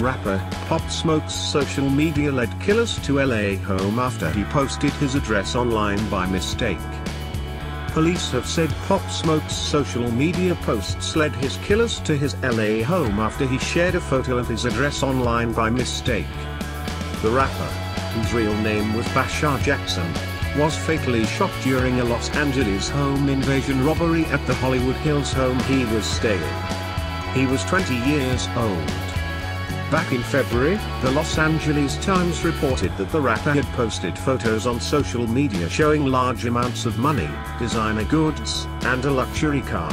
Rapper, Pop Smoke's social media led killers to LA home after he posted his address online by mistake. Police have said Pop Smoke's social media posts led his killers to his LA home after he shared a photo of his address online by mistake. The rapper, whose real name was Bashar Jackson, was fatally shot during a Los Angeles home invasion robbery at the Hollywood Hills home he was staying. He was 20 years old. Back in February, the Los Angeles Times reported that the rapper had posted photos on social media showing large amounts of money, designer goods, and a luxury car.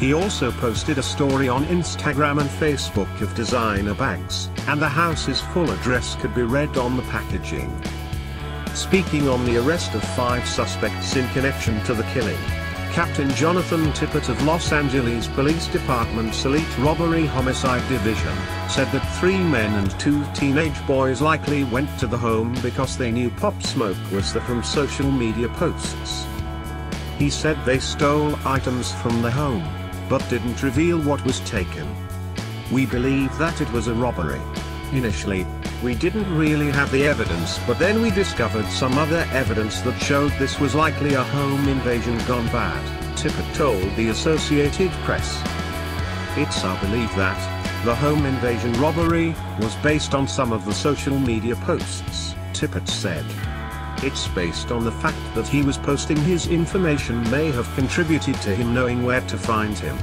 He also posted a story on Instagram and Facebook of designer bags, and the house's full address could be read on the packaging. Speaking on the arrest of five suspects in connection to the killing, Captain Jonathan Tippet of Los Angeles Police Department's Elite Robbery Homicide Division, said that three men and two teenage boys likely went to the home because they knew Pop Smoke was there from social media posts. He said they stole items from the home, but didn't reveal what was taken. We believe that it was a robbery. Initially, we didn't really have the evidence but then we discovered some other evidence that showed this was likely a home invasion gone bad, Tippet told the Associated Press. It's our belief that, the home invasion robbery, was based on some of the social media posts, Tippet said. It's based on the fact that he was posting his information may have contributed to him knowing where to find him.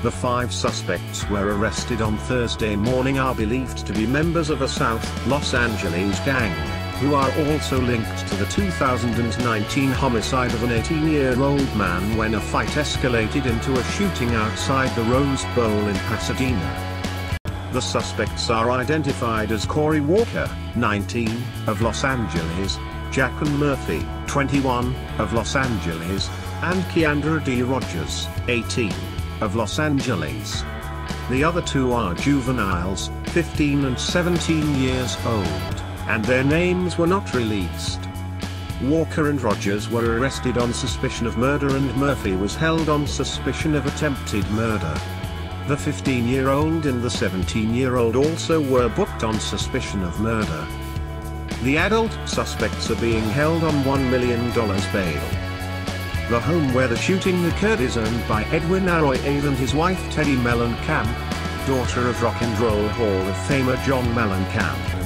The five suspects were arrested on Thursday morning are believed to be members of a South Los Angeles gang, who are also linked to the 2019 homicide of an 18-year-old man when a fight escalated into a shooting outside the Rose Bowl in Pasadena. The suspects are identified as Corey Walker, 19, of Los Angeles, Jacqueline Murphy, 21, of Los Angeles, and Keandre D. Rodgers, 18 of Los Angeles. The other two are juveniles, 15 and 17 years old, and their names were not released. Walker and Rodgers were arrested on suspicion of murder and Murphy was held on suspicion of attempted murder. The 15-year-old and the 17-year-old also were booked on suspicion of murder. The adult suspects are being held on $1 million bail. The home where the shooting occurred is owned by Edwin Arroyave and his wife Teddi Mellencamp, daughter of Rock and Roll Hall of Famer John Mellencamp.